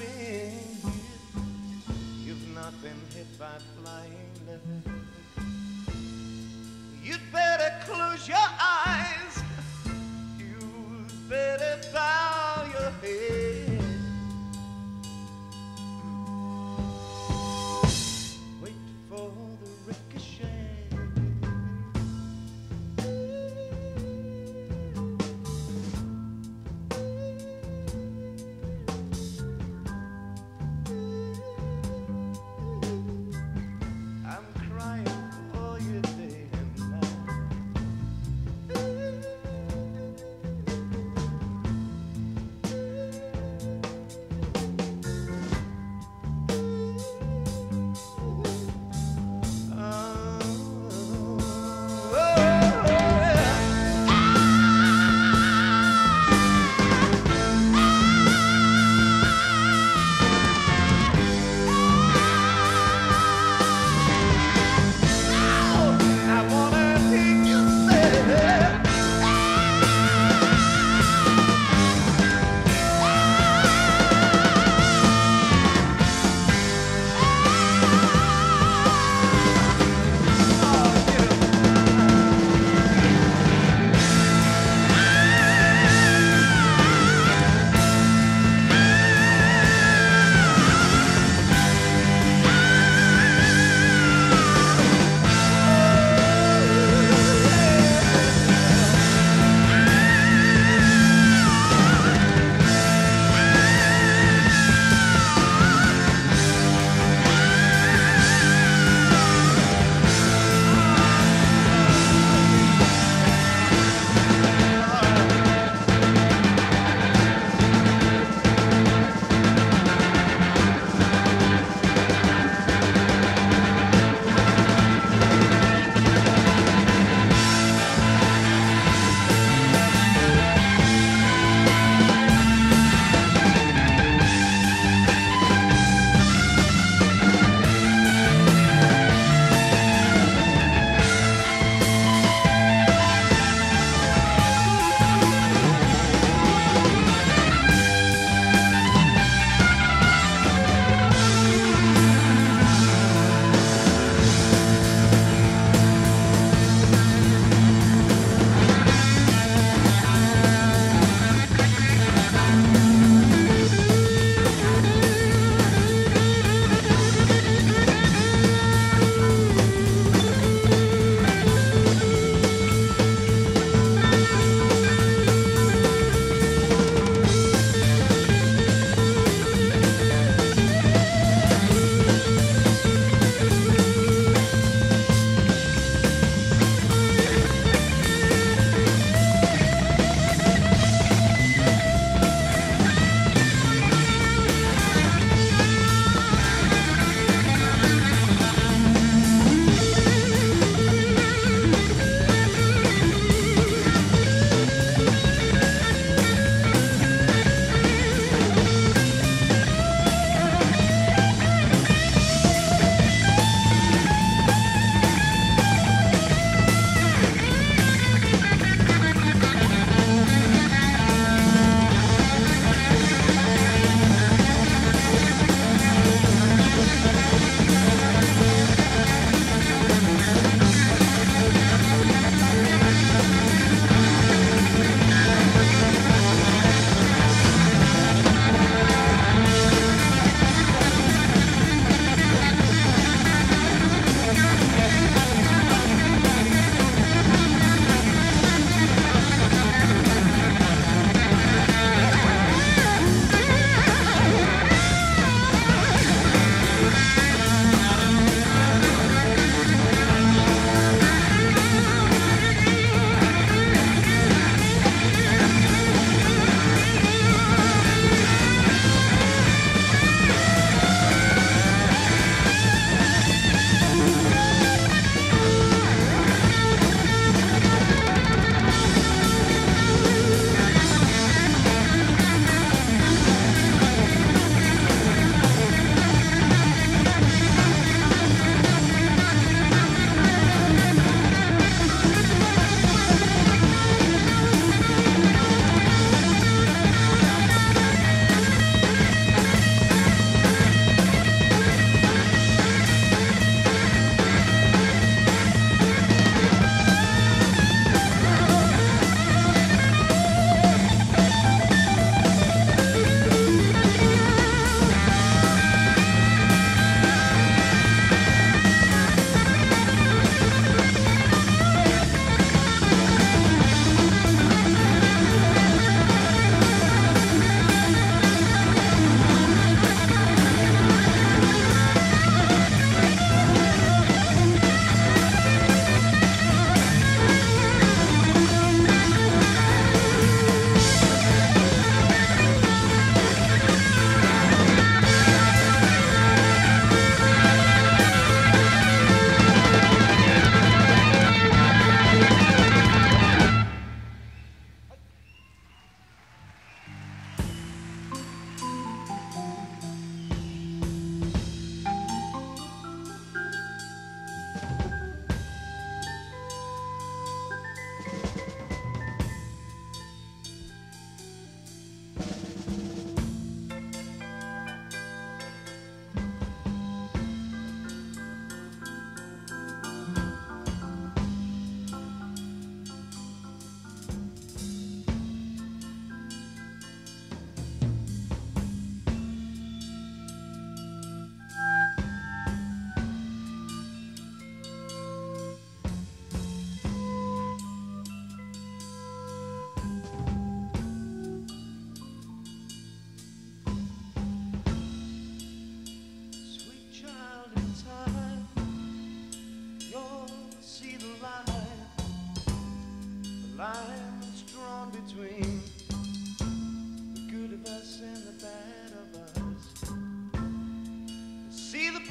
been hit. You've not been hit by flying. You'd better close your eyes. You'd better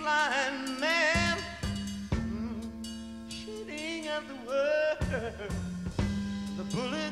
fine man mm, shooting at the world. The bullet.